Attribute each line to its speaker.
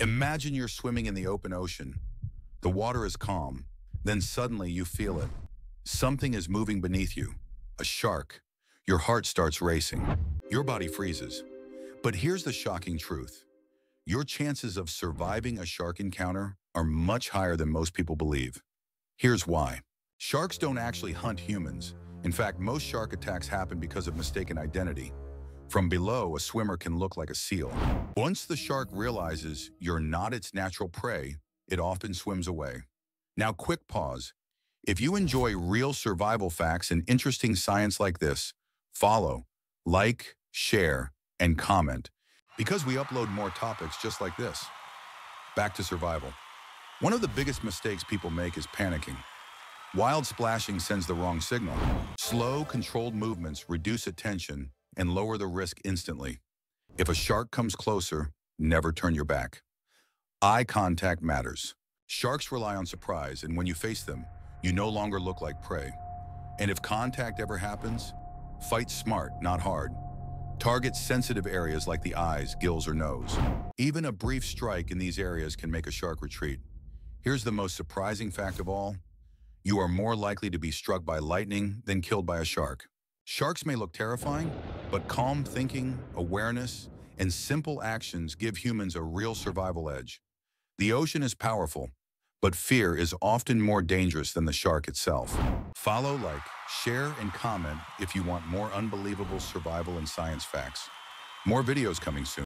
Speaker 1: Imagine you're swimming in the open ocean. The water is calm. Then suddenly you feel it. Something is moving beneath you. A shark. Your heart starts racing. Your body freezes. But here's the shocking truth. Your chances of surviving a shark encounter are much higher than most people believe. Here's why. Sharks don't actually hunt humans. In fact, most shark attacks happen because of mistaken identity. From below, a swimmer can look like a seal. Once the shark realizes you're not its natural prey, it often swims away. Now, quick pause. If you enjoy real survival facts and interesting science like this, follow, like, share, and comment, because we upload more topics just like this. Back to survival. One of the biggest mistakes people make is panicking. Wild splashing sends the wrong signal. Slow, controlled movements reduce attention and lower the risk instantly. If a shark comes closer, never turn your back. Eye contact matters. Sharks rely on surprise, and when you face them, you no longer look like prey. And if contact ever happens, fight smart, not hard. Target sensitive areas like the eyes, gills, or nose. Even a brief strike in these areas can make a shark retreat. Here's the most surprising fact of all. You are more likely to be struck by lightning than killed by a shark. Sharks may look terrifying, but calm thinking, awareness, and simple actions give humans a real survival edge. The ocean is powerful, but fear is often more dangerous than the shark itself. Follow, like, share, and comment if you want more unbelievable survival and science facts. More videos coming soon.